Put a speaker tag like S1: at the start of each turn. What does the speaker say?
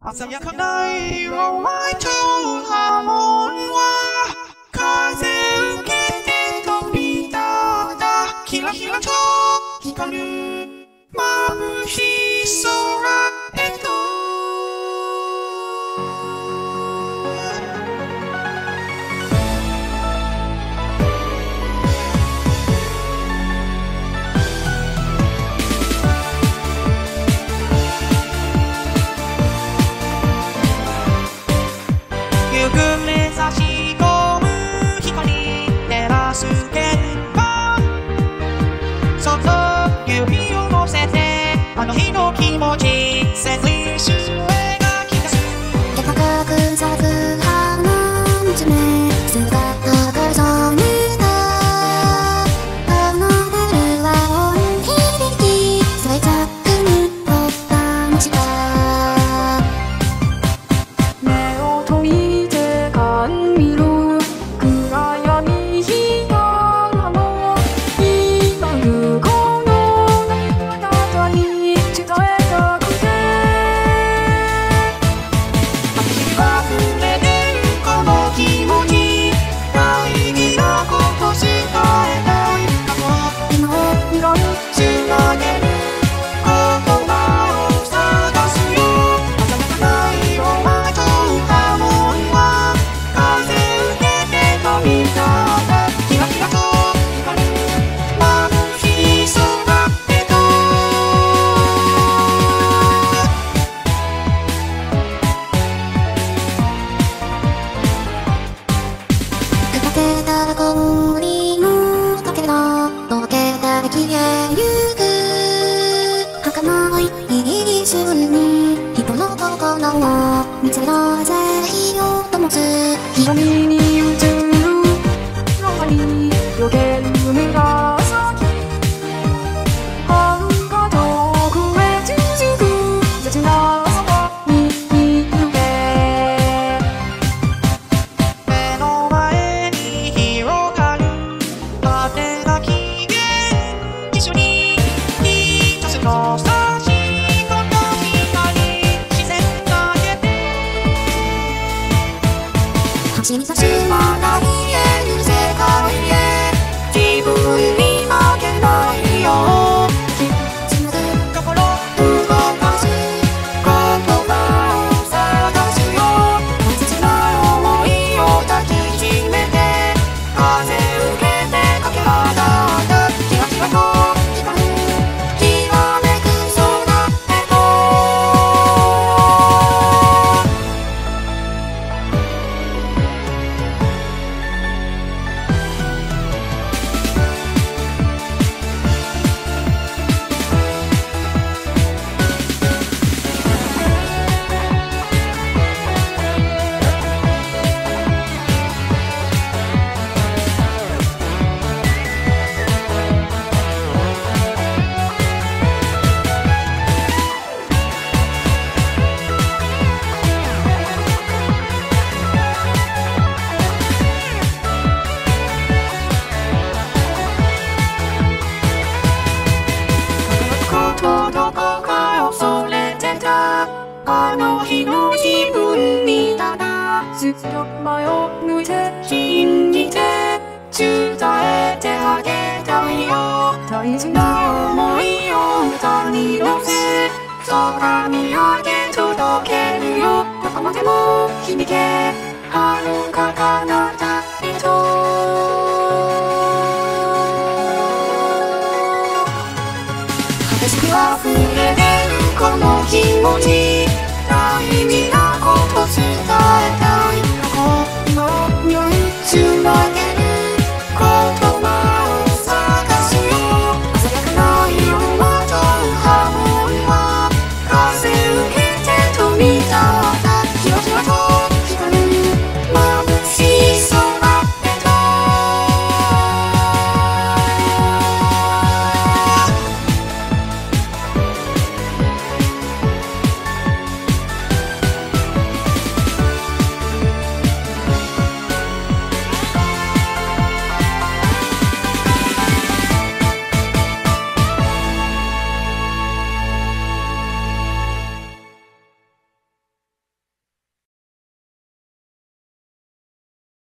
S1: 鮮やかない色は超波紋は風受けて飛び
S2: 立っ
S1: たキラキラと光る眩しい
S2: 見つけたぜ火を灯す広みにしみさしもない。迷う信じて伝えてあげたいよ。大切な思いを歌に乗せ空見上げ届けるよ。どこまでも響け遥か彼方へと激しく溢れ出るこの気持ち。